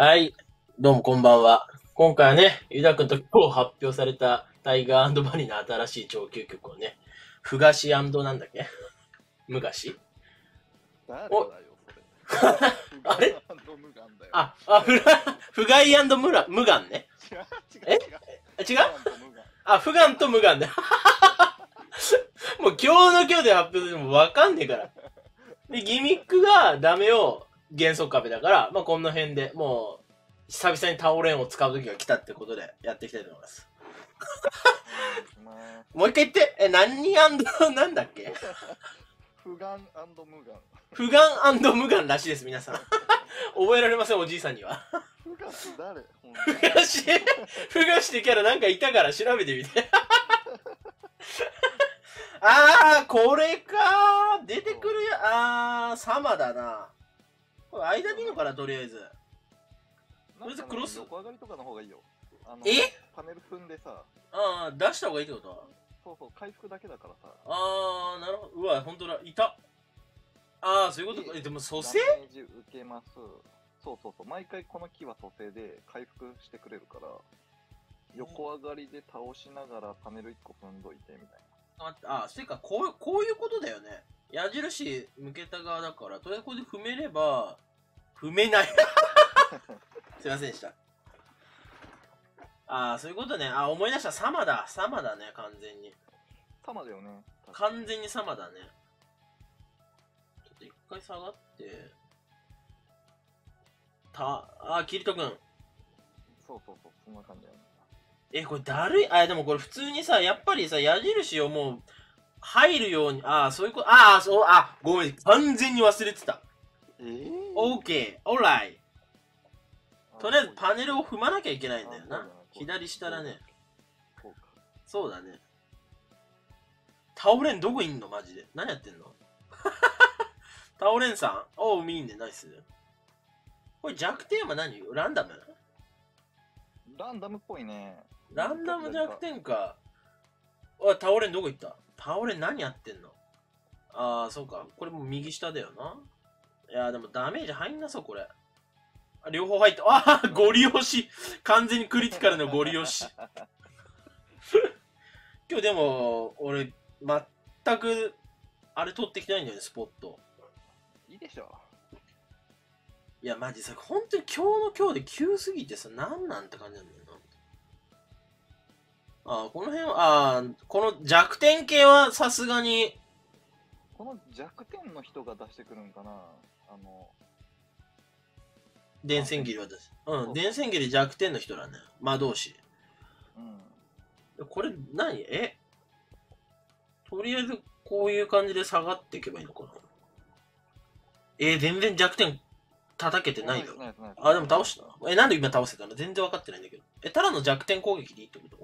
はい。どうもこんばんは。今回はね、ゆだくんと今日発表されたタイガーバニーの新しい超究極をね、ふがしなんだっけ？むがし？お。あれ？あ、あ、ふが、ふがいむら、むがんね。え？違う？あ、ふがんとむがんね。もう今日の今日で発表してもわかんねえから。で、ギミックがダメを原則壁だから、まあこの辺でもう、久々にタオレンを使う時が来たってことでやっていきたいと思います。まあもう一回言って、え、何 なんだっけ？フガン無眼。不眼無眼らしいです、皆さん。覚えられません、おじいさんには。ふがし、ふがしってキャラなんかいたから調べてみて。あー、これかー。出てくるや、あー、サマだな。これ間でいいのかな、とりあえず。とりあえずクロス横上がりとかの方がいいよ。あのえ？パネル踏んでさ、あー、出した方がいいってこと？そうそう、回復だけだからさ。あー、なるほど。うわ、ほんとだ、いた。あー、そういうことか。え、でも、蘇生？ダメージ受けます。そうそうそう、毎回この木は蘇生で回復してくれるから、横上がりで倒しながらパネル1個踏んどいてみたいあ、あ、それか、こう、こういうことだよね。矢印向けた側だから、とりあえずこれで踏めれば、踏めない。すいませんでした。ああ、そういうことね。あ、思い出した。サマだ。サマだね、完全に。な。サマだよね。完全にサマだね。ちょっと一回下がって。た、あ、キリトくん。そうそうそう、そんな感じだよね。え、これだるいあ、でもこれ普通にさ、やっぱりさ、矢印をもう、入るように、ああ、そういうこと、ああ、そう、あ、ごめん、完全に忘れてた。えぇ、オーケー、オーライ。とりあえずパネルを踏まなきゃいけないんだよな。左下だね。そうだね。タオレンどこいんの？マジで。何やってんの？タオレンさんおう、いいね、ナイス。これ弱点は何？ランダムランダムっぽいね。ランダム弱点か。おい、タオレンどこ行った？タオレン何やってんの？ああ、そうか。これもう右下だよな。いやーでもダメージ入んなそう、これ。あ両方入った。ああ、ゴリ押し。完全にクリティカルのゴリ押し。今日でも、俺、全く、あれ取ってきてないんだよね、スポット。いいでしょ。いや、マジさ、本当に今日の今日で急すぎてさ、なんなんて感じなんだよな。あーこの辺は、あーこの弱点系はさすがに、この弱点の人が出してくるんかなあの、電線切りはです。うん、電線切り弱点の人だね。魔導士。うん。これ何、え？とりあえず、こういう感じで下がっていけばいいのかなえー全然弱点叩けてないよ。ナイスナイスあ、でも倒した？え、なんで今倒せたの？全然分かってないんだけど。え、ただの弱点攻撃でいいってこと？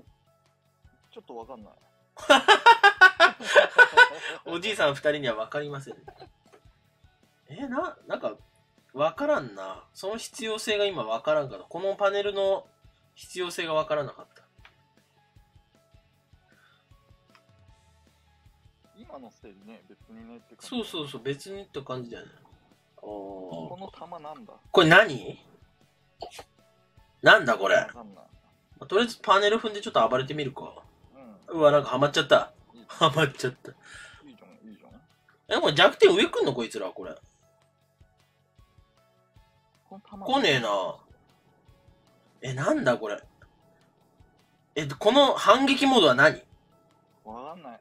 ちょっとわかんない。おじいさん二人には分かりません、え、な、なんか、分からんな。その必要性が今分からんから、このパネルの必要性が分からなかった。今のステージね、別にねって感じ。そうそうそう、別にって感じだよね。おー。この玉なんだこれ何？なんだこれ？わ。かんない。とりあえずパネル踏んでちょっと暴れてみるか。うん。うわ、なんかハマっちゃった。ハマっちゃった。いいじゃん、いいじゃん。え、もう弱点上くんの？こいつら、これ。この玉来ねえな。え、なんだこれ。え、この反撃モードは何？わかんない。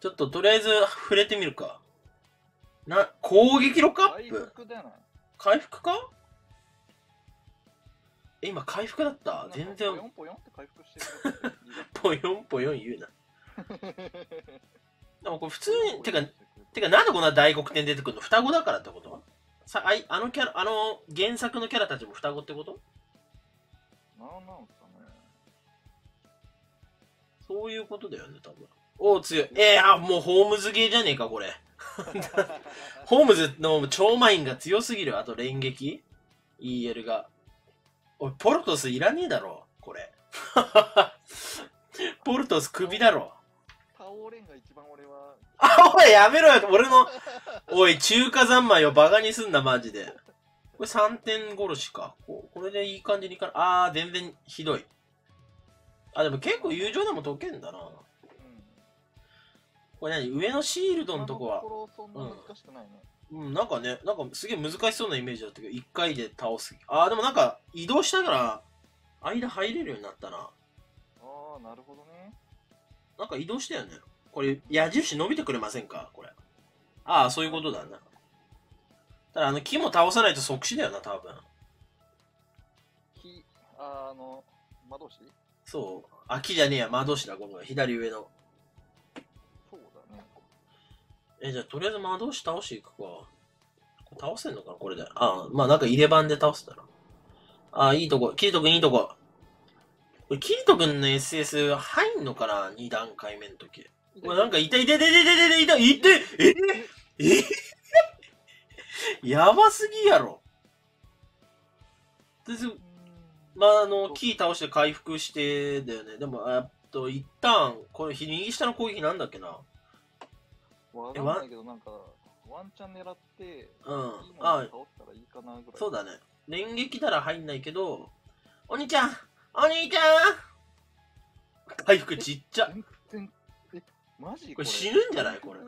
ちょっととりあえず触れてみるか。な、攻撃ロカッ回プ復だよね。回復か？え、今回復だった？全ポ然ヨ、ンポヨンって回復してるぽよんぽよん言うな。でもこれ普通に、てか、てかなんでこんな大黒点出てくるの？双子だからってこと？さあい、あのキャラ、あの原作のキャラたちも双子ってこと？なんなんすかね。そういうことだよね、多分。おお、強い。えー、あ、もうホームズゲーじゃねえか、これ。ホームズの超マインが強すぎる。あと連撃 ?EL が。おい、ポルトスいらねえだろ、これ。ポルトス首だろ。タオレンが一番俺は、あ、おい、やめろよ、俺の。おい、中華三昧をバカにすんな、マジで。これ3点殺しか。ここれでいい感じにいかない。あー、全然ひどい。あ、でも結構友情でも解けんだな。うん。これ何？上のシールドのとこはな難しくないね。うん、なんかね、なんかすげえ難しそうなイメージだったけど、1回で倒す。あー、でもなんか移動したから、間入れるようになったな。ああ、なるほどね。なんか移動したよね。これ、矢印伸びてくれませんか？これ。ああ、そういうことだな。ただ、あの、木も倒さないと即死だよな、多分。き、あの、魔導士そう。あ、木じゃねえや、魔導士だ、ごめん。左上の。そうだね。え、じゃあ、とりあえず魔導士倒していくか。倒せんのかなこれで。ああ、まあなんか入れ番で倒せたら。ああ、いいとこ。キリト君いいとこ。これ、キリト君の SS 入んのかな ?2 段階目の時。これなんか、いたいたいたいたいたいたいたいてえ？え？やばすぎやろ。まあ、あの、キー倒して回復して、だよね。でも、えっと、一旦、これ、右下の攻撃なんだっけな？わかんないけど、なんか、ワンチャン狙って、うんあ倒したらいいかなぐらい。そうだね。連撃なら入んないけど、お兄ちゃんお兄ちゃん回復ちっちゃ。全然、え、マジこれ？死ぬんじゃない？これ。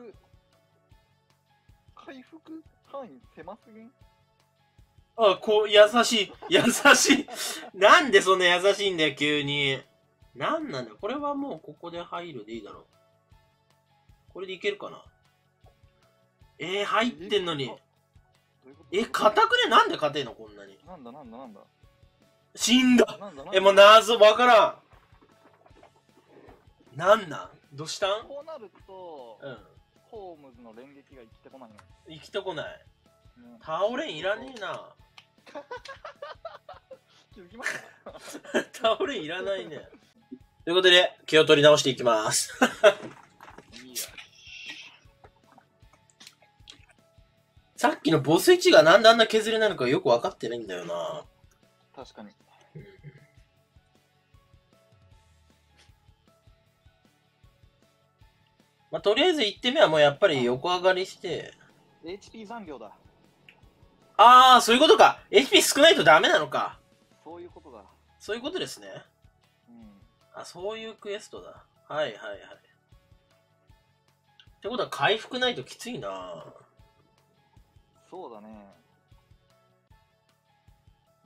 回復範囲狭すぎん？あ、こう、優しい。優しい。なんでそんな優しいんだよ、急に。なんなんだよ。これはもうここで入るでいいだろう。これでいけるかな？えー、入ってんのにえ、硬くねなんで勝てんの？こんなに。なんだなんだなんだ？死んだえ、もう謎わからん。なんなん？どうしたん？こうなると、うん。ホームズの連撃が生きてこないね。行きとこない。ね倒れんいらねえな。気づきました？倒れんいらないね。ということで、気を取り直していきます。いいや。さっきのボス1がなんであんな削れないのかよくわかってないんだよな。確かに。まあ、とりあえず1手目はもうやっぱり横上がりして、HP 残量だ。あー、そういうことか。HP 少ないとダメなのか。そういうことだ。そういうことですね。うん。あ、そういうクエストだ。はいはいはい。ってことは回復ないときついなそうだね。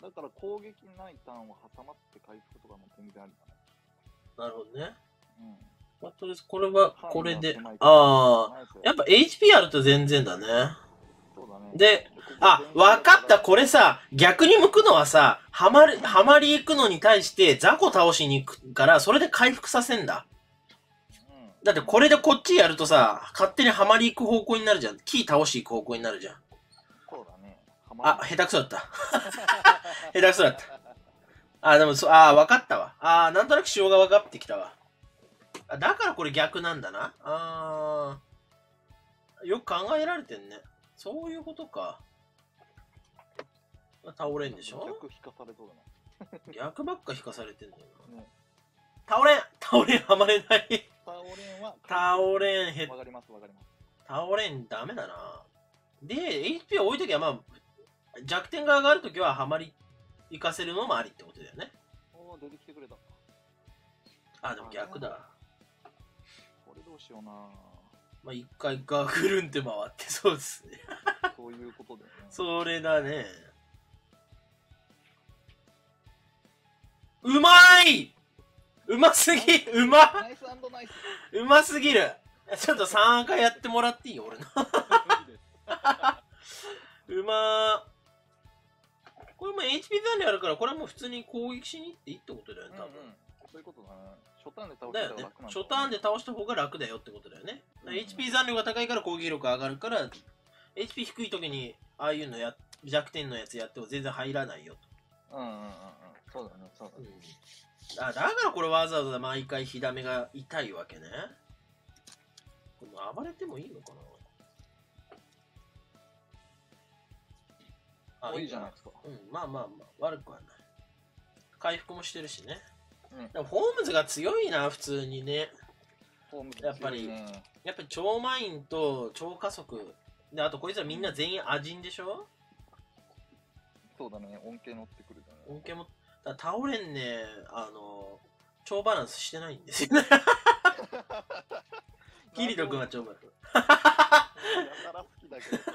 だから攻撃ないターンを挟まって回復とかも全然ありだね。なるほどね。うん。まあ、とりあえずこれは、これで。あナイスー、やっぱ HP あると全然だね。そうだね。で、あ、わかった。これさ、逆に向くのはさ、はまる、はまり行くのに対して雑魚倒しに行くから、それで回復させんだ。うん。だってこれでこっちやるとさ、勝手にはまり行く方向になるじゃん。キー倒していく方向になるじゃん。あ、下手くそだった。下手くそだった。あ、でもそ、あ、わかったわ。あ、なんとなく仕様が分かってきたわ。あだからこれ逆なんだな。あー。よく考えられてんね。そういうことか。倒れんでしょ？逆引かされそうだ逆ばっか引かされてんだよな。ね。な。倒れん倒れんはまれない。倒れんは、倒れんへ、わかりますわかります。倒れんダメだな。で、HP を置いときはまあ、弱点が上がるときははまり、行かせるのもありってことだよね。おー、出てきてくれた。あ、でも逆だ。これどうしようなまあ、一回ガクルンって回ってそうですね。そういうことだよね。それだね。うまいうますぎうまナイスナイスうますぎるちょっと3回やってもらっていい？よ、俺の。うまー。これも HP 残量あるから、これはもう普通に攻撃しに行っていいってことだよね、多分。うんうんそういうことだね。初ターンで倒だよねしたら楽なん。初ターンで倒した方が楽だよってことだよね。うん HP 残量が高いから攻撃力上がるから、HP 低い時にああいうのや、弱点のやつやっても全然入らないよと。うんうんうんうん。そうだね、そうだね。あだからこれわざわざ毎回火ダメが痛いわけね。これ暴れてもいいのかな？あ、いいじゃないですか。うん、まあまあまあ、悪くはない。回復もしてるしね。うんでも、ホームズが強いな、普通にね。ホームズやっぱりやっぱり超マインと超加速。で、あとこいつらみんな全員アジンでしょ？そうだね、恩恵乗ってくるじゃん。恩恵も、だから倒れんね、あの、超バランスしてないんですよね。キリト君は超バランス。やたら好きだけどさ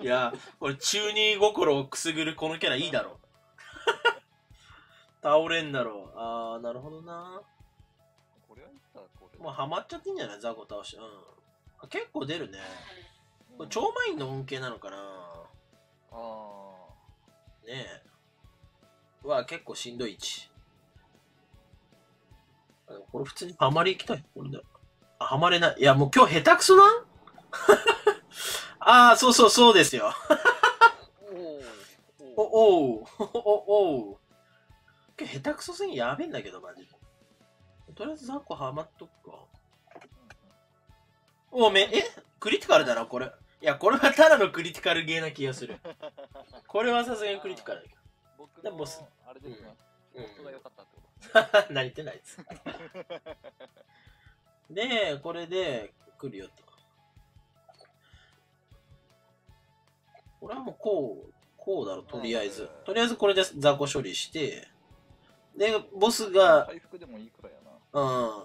いや、これ中二心をくすぐるこのキャラいいだろ。倒れんだろう。あー、なるほどな。これはいったこれ。もうハマっちゃってんじゃない？ザコ倒し。うん。結構出るね。うんこれ超マインの恩恵なのかなあねえ。は結構しんどい位置。これ普通にハマり行きたい。これで。あ、ハマれない。いや、もう今日下手くそなん？ああ、そうそうそうですよ。ーおお、おう、お、お下手くそすぎやべえんだけど、マジで。とりあえずザコハマっとくか。おめ、え？クリティカルだな、これ。いや、これはただのクリティカルゲーな気がする。これはさすがにクリティカルだけ僕のでもすあれですね。ど。本当が良かったってこと。何言ってないです。で、これで来るよと。これはもうこう、こうだろ、とりあえず。とりあえずこれで雑魚処理して、で、ボスが、回復でもいいくらいやな。うん、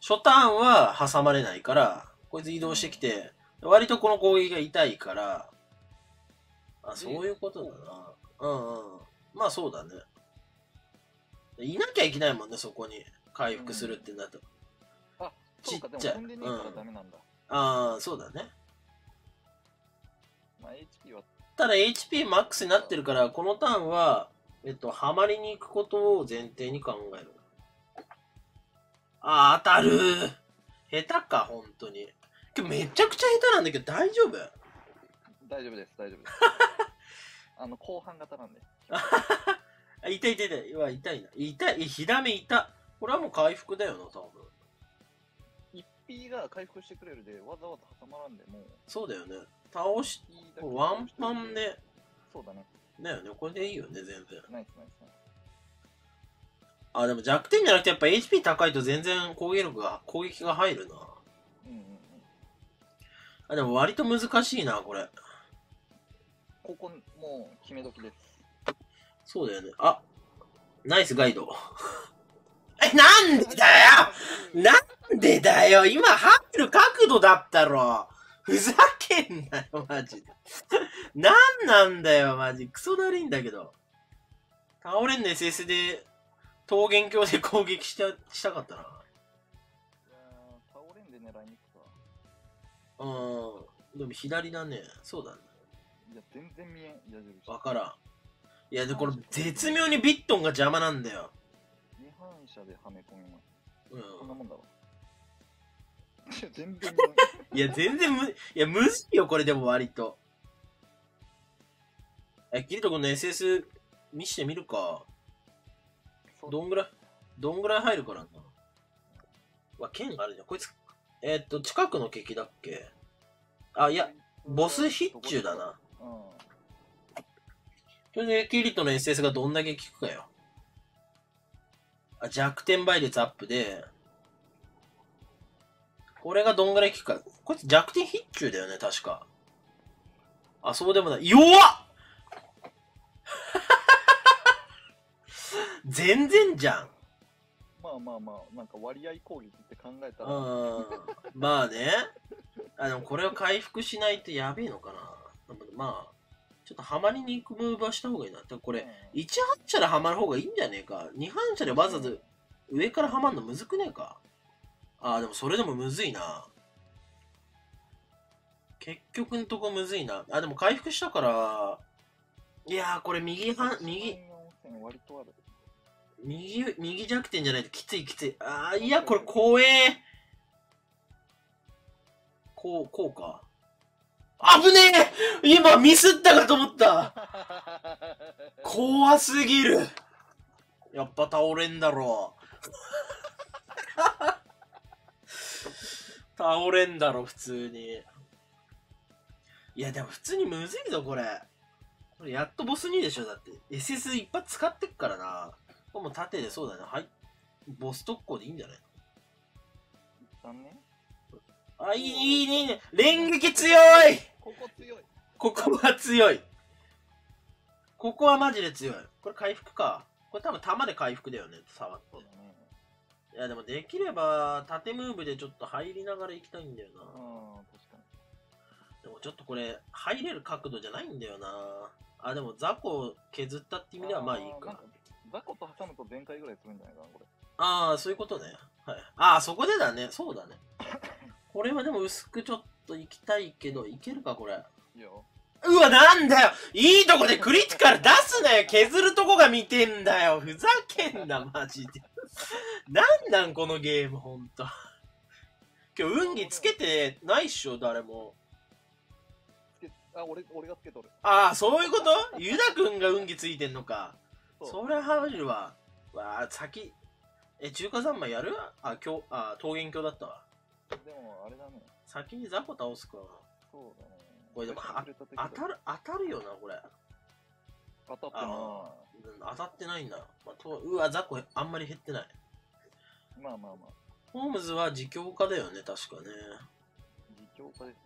初ターンは挟まれないから、こいつ移動してきて、割とこの攻撃が痛いから、あ、そういうことだな。うんうん。まあそうだね。いなきゃいけないもんね、そこに。回復するってなると。そうか、でもちっちゃい飛ん。ああ、そうだね。まあ HP は、ただ HP マックスになってるから、このターンは、えっと、ハマりに行くことを前提に考える。ああ、当たる下手か、本当に。めちゃくちゃ下手なんだけど、大丈夫？大丈夫です、大丈夫です。あの、後半型なんで。あ、痛い痛い痛い。うわ、痛いな。痛い。え火ダメ痛。これはもう回復だよな、多分。1P が回復してくれるで、わざわざ挟まらんでもう、そうだよね。倒し、ワンパンで、そうだね。だよね。これでいいよね、全然。ナイスナイスナイあ、でも弱点じゃなくてやっぱ HP 高いと全然攻撃力が、攻撃が入るな。ス。うんうんうん。あ、でも割と難しいな、これ。ここ、もう、決め時です。そうだよね。あ、ナイスガイド。え、なんでだよなんでだよ今入る角度だったろふざけんなよ、マジで。なんなんだよ、マジ。クソだるいんだけど。倒れんの SS で、桃源郷で攻撃した、したかったな。倒れんで狙いに行くか。うん。でも左だね。そうだね。いや、全然見えん。矢印。わからん。いや、で、これ絶妙にビットンが邪魔なんだよ。二反射ではめ込みます。うんこんなもんだろ。いや、全然見いや、全然む、いや、むずいよ、これでも割と。え、キリト君の SS 見してみるか。どんぐらい、どんぐらい入るかなんだ。うわ、剣あるじゃん。こいつ、えーっと、近くの敵だっけ？あ、いや、ボス必中だな。うん。それで、キリトの SS がどんだけ効くかよ。あ、弱点倍率アップで、これがどんぐらい効くか。こいつ弱点必中だよね、確か。あ、そうでもない。弱っ 全然じゃん。まあまあまあ、なんか割合攻撃って考えたら、うん。まあね。あ、でもこれは回復しないとやべえのかな。まあ、ちょっとハマりに行くムーブはした方がいいな。これ、うん1反射でハマる方がいいんじゃねえか。2反射でわざわざ上からハマるのむずくねえか。ああ、でもそれでもむずいな。結局んとこむずいな。あ、でも回復したから、いやー、これ右半、右、3 4000割とある。右、右弱点じゃないときついきつい。ああ、いや、これ怖えこう、こうか。危ねえ今ミスったかと思った怖すぎるやっぱ倒れんだろう。倒れんだろ、普通に。いや、でも普通にむずいぞ、これ。これやっとボス2でしょ、だって。SS 一発使ってっからな。これもう縦でそうだね。はい。ボス特攻でいいんじゃない一旦ね。あ、いい、いいね、いいね。連撃強いここ強い。ここは強い。ここはマジで強い。これ回復か。これ多分弾で回復だよね、触ってそう。だね。いやでもできれば縦ムーブでちょっと入りながら行きたいんだよな。うん、確かに。でもちょっとこれ入れる角度じゃないんだよな。あ、でも雑魚を削ったって意味ではまあいいかーなん。雑魚と挟むと全開ぐらいするんじゃないかな、これ。ああ、そういうことね。はい。ああ、そこでだね。そうだね。これはでも薄くちょっと行きたいけど、いけるかこれ。いいよ。うわ、なんだよいいとこでクリティカル出すなよ削るとこが見てんだよふざけんな、マジで。なんなんこのゲーム、ほんと。今日運気つけてないっしょ、誰も。あ、俺、俺がつけとる。ああ、そういうこと？ユダくんが運気ついてんのか。そりゃハマるわ。わあ、先。え、中華三昧やる？あ、今日、あ、桃源郷だったわ。でも、あれだね。先に雑魚倒すか。そうだね。これでも当たる、当たるよな、これ。当たってあうん当たってないんだ。まあ、とうわ、雑魚あんまり減ってない。まあまあまあ。ホームズは自強化だよね、確かね。自強化です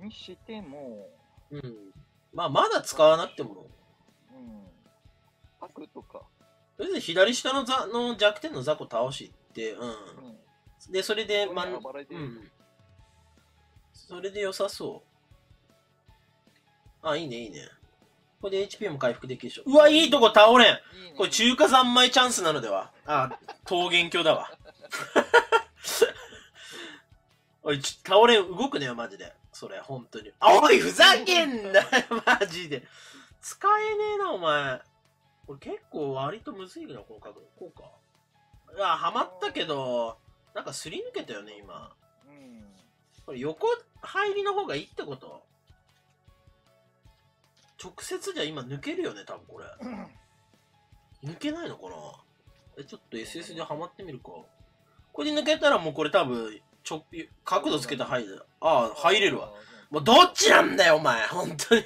ね。にしても、うん。まあ、まだ使わなくても。うん。パクとか、とりあえず左下のざの弱点の雑魚倒して、う。うんん。で、それで、こまうん。それで良さそう。あ、いいね、いいね。これで HP も回復できるでしょ。うわ、いいとこ倒れん。これ中華三昧チャンスなのではあ、桃源郷だわ。おい、ち倒れん、動くねよ、マジで。それ、本当に。あ、おい、ふざけんなよ、マジで。使えねえな、お前。これ結構割とむずいな、この角度。こうか。いや、はまったけど、なんかすり抜けたよね、今。うん。これ横入りの方がいいってこと？直接じゃ今抜けるよね、多分これ。抜けないのかな？え、ちょっと SS ではまってみるか。これで抜けたらもうこれ多分、ちょ、角度つけて入る。ああ、入れるわ。。もうどっちなんだよ、お前。本当に。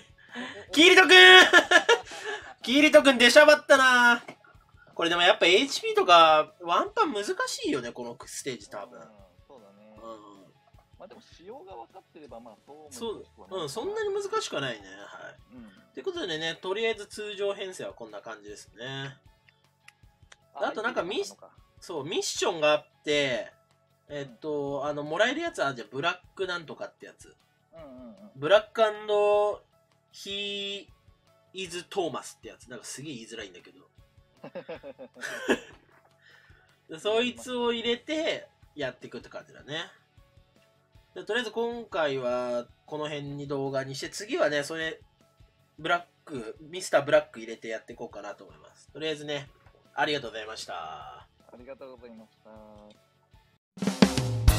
キリトくん キリトくん出しゃばったなこれでもやっぱ HP とか、ワンパン難しいよね、このステージ多分。まあでも仕様が分かってれば、まあそうそう難しくはないうん、そんなに難しくはないね。はい。うん。ということでね、とりあえず通常編成はこんな感じですね。あとなんかミスアイテムがそう、ミッションがあって、えっと、あの、もらえるやつは、じゃあブラックなんとかってやつ。あるのかうんうんうん。ブラック He is Thomas ってやつ。なんかすげえ言いづらいんだけど。でそいつを入れて、やっていくって感じだね。でとりあえず今回はこの辺に動画にして、次はね、それ、ブラック、ミスターブラック入れてやっていこうかなと思います。とりあえずね、ありがとうございました。ありがとうございました。